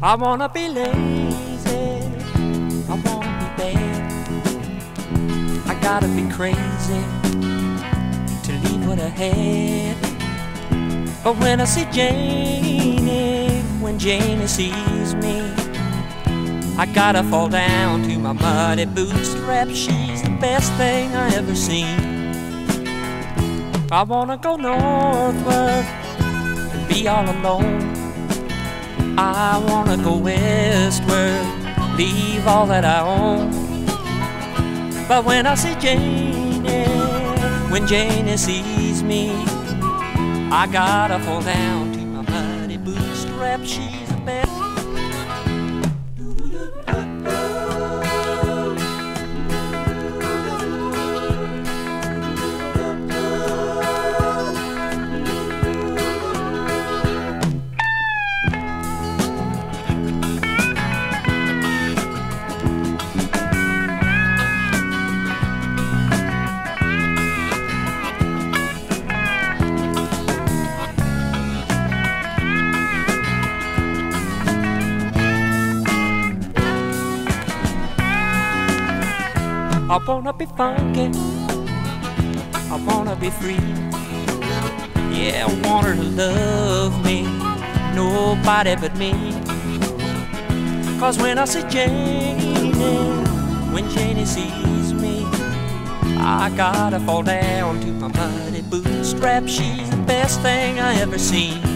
I wanna be lazy, I wanna be bad. I gotta be crazy to leave what I had. But when I see Janie, when Janie sees me, I gotta fall down to my muddy bootstrap. She's the best thing I ever seen. I wanna go northward and be all alone. I wanna go westward, leave all that I own. But when I see Janie, when Janie sees me, I gotta fall down to my muddy bootstrap. She's the best. I wanna be funky. I wanna be free. Yeah, I want her to love me. Nobody but me. Cause when I see Janie, when Janie sees me, I gotta fall down to my muddy bootstrap. She's the best thing I ever seen.